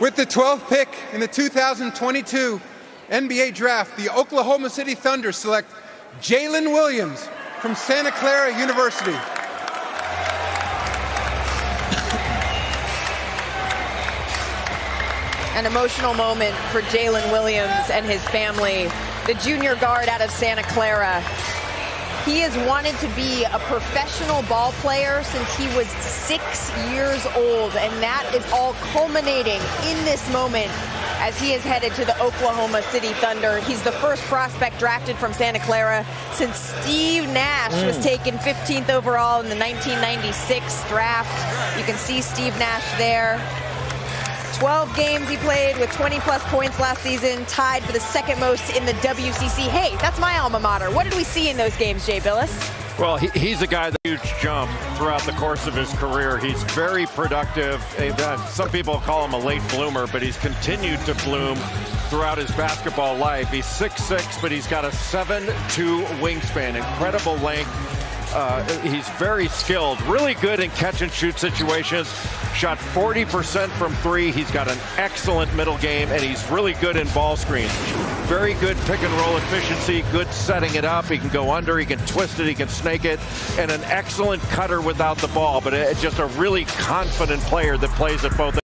With the 12th pick in the 2022 NBA Draft, the Oklahoma City Thunder select Jalen Williams from Santa Clara University. An emotional moment for Jalen Williams and his family, the junior guard out of Santa Clara. He has wanted to be a professional ball player since he was six years old, and that is all culminating in this moment as he is headed to the Oklahoma City Thunder. He's the first prospect drafted from Santa Clara since Steve Nash mm. was taken 15th overall in the 1996 draft. You can see Steve Nash there. 12 games he played with 20 plus points last season, tied for the second most in the WCC. Hey, that's my alma mater. What did we see in those games, Jay Bilas? Well, he, he's a guy that huge jump throughout the course of his career. He's very productive. Some people call him a late bloomer, but he's continued to bloom throughout his basketball life. He's 6'6", but he's got a 7'2 wingspan, incredible length uh, he's very skilled, really good in catch and shoot situations. Shot 40% from three. He's got an excellent middle game, and he's really good in ball screens. Very good pick and roll efficiency, good setting it up. He can go under, he can twist it, he can snake it, and an excellent cutter without the ball. But just a really confident player that plays at both.